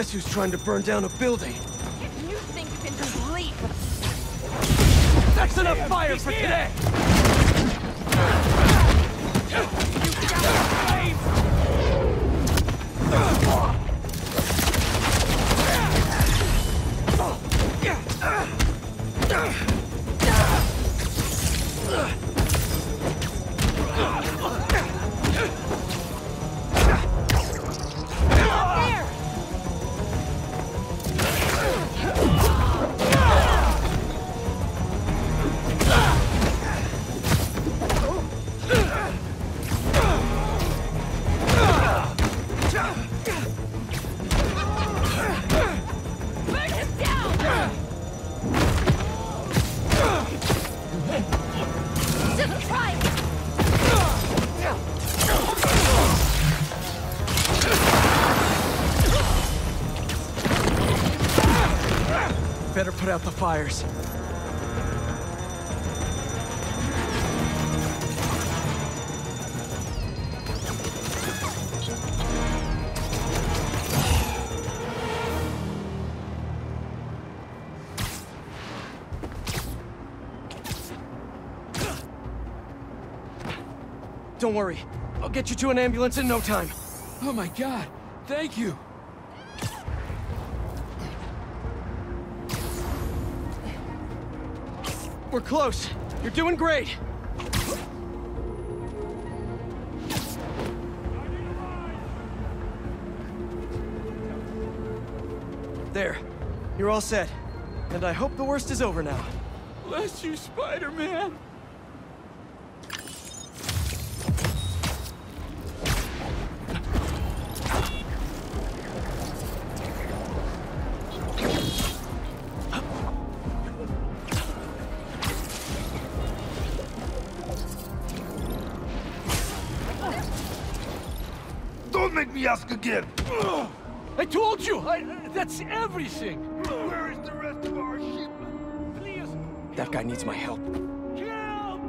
Guess who's trying to burn down a building? If you think you can just leave, That's enough fire for today! Out the fires. Don't worry. I'll get you to an ambulance in no time. Oh my god, thank you. We're close. You're doing great. There. You're all set. And I hope the worst is over now. Bless you, Spider-Man. Me ask again! I told you, I, that's everything. Where is the rest of our shipment? Please, That guy needs my help. help!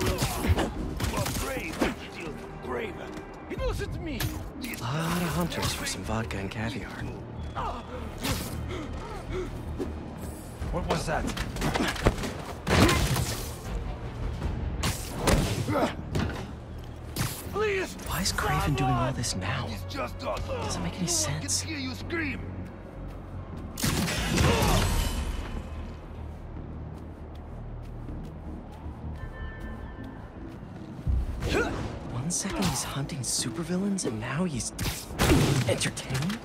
You are brave, still braver. It wasn't me. A lot of hunters for some vodka and caviar. What was that? Please, Why is Kraven doing all this now? It's just us. Doesn't make any sense. hear you scream. One second he's hunting supervillains, and now he's entertaining?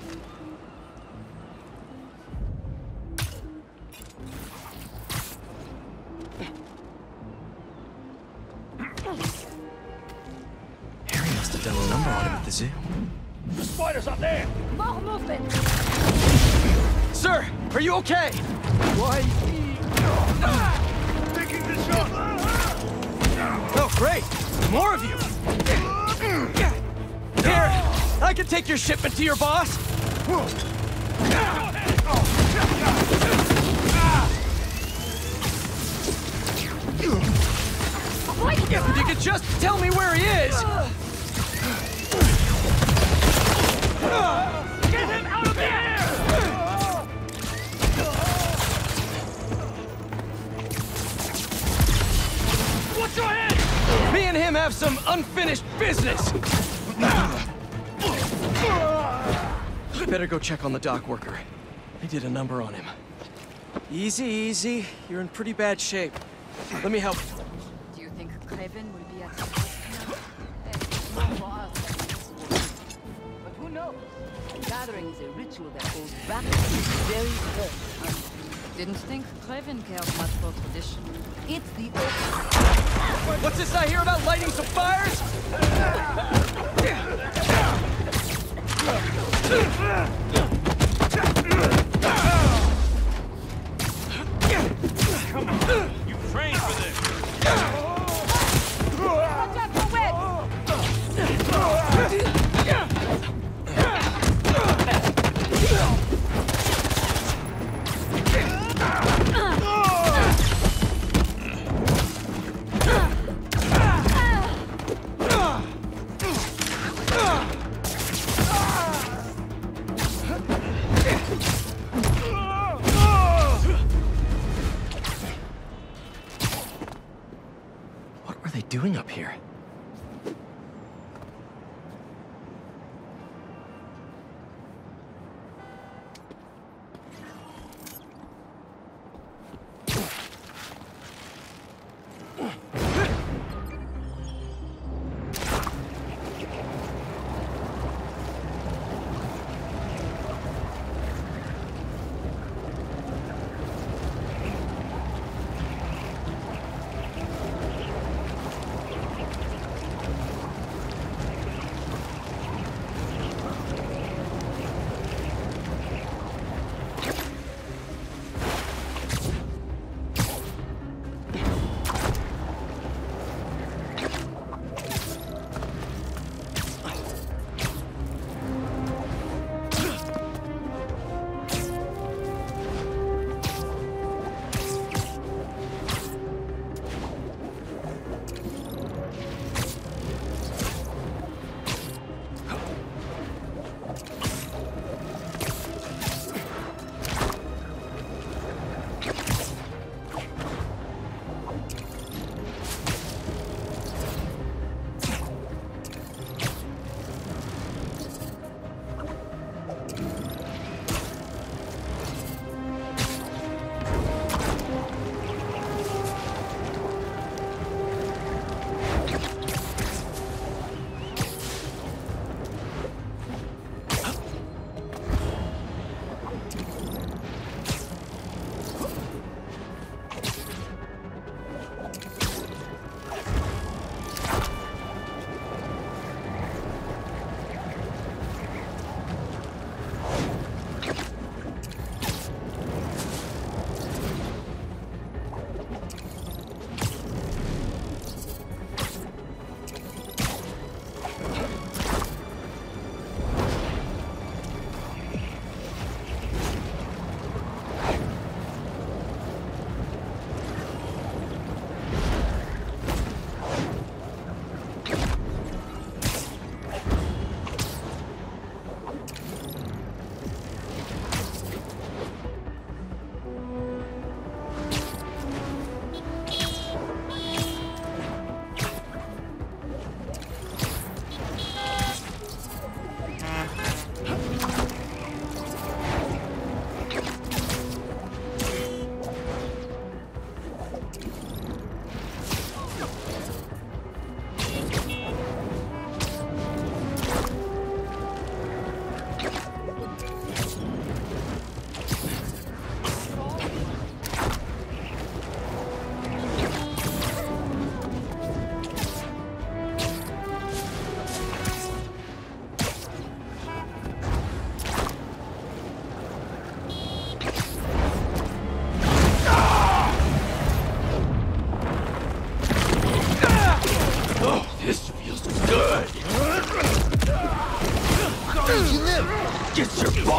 The spider's up there. More movement! Sir, are you okay? Why me? Taking the shot! Oh, great! More of you! Here, I can take your shipment to your boss. If you could just tell me where he is! Me and him have some unfinished business! Better go check on the dock worker. They did a number on him. Easy, easy. You're in pretty bad shape. Let me help. Do you think Kraven Gathering is a ritual that goes back to the very earth. Didn't think Kraven cared much for tradition. It's the old What's this I hear about lighting some fires? Come on, You trained for this. This doing up here?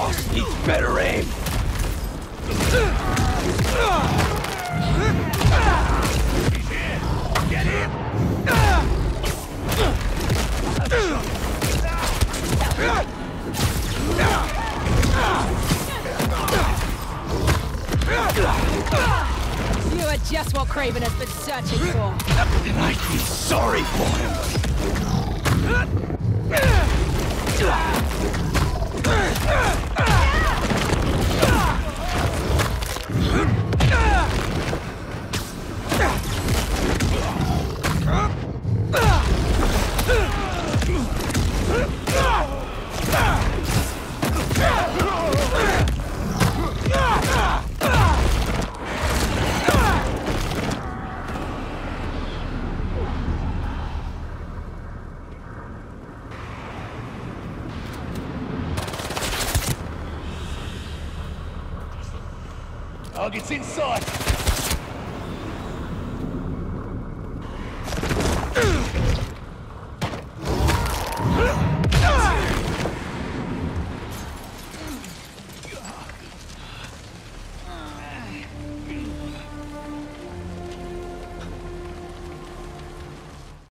Boss needs better aim. Get him! You are just what Kraven has been searching for. And I feel sorry for him. Get inside.